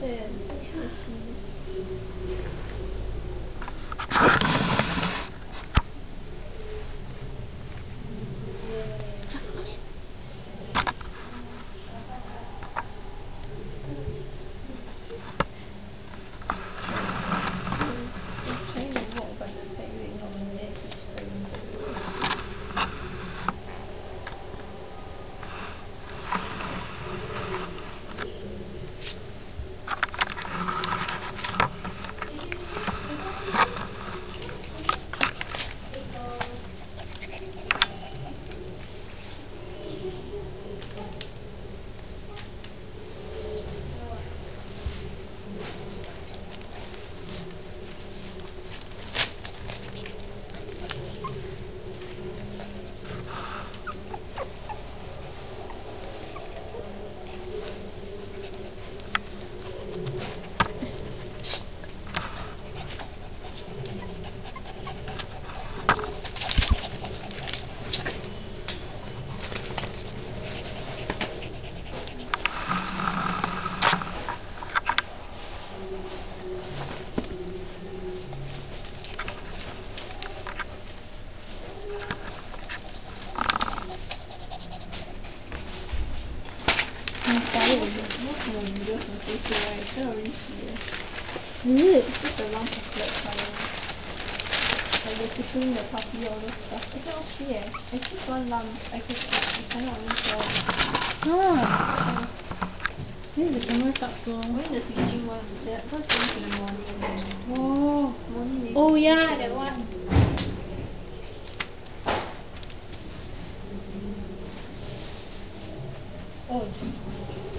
对，太开心了。It. The it? Just puppy all those stuff. I see eh. I see one lump. I can I cannot tell. Ah. This is. Only the switching one. That first thing in the morning. Oh. Morning Oh yeah, that one. hoje.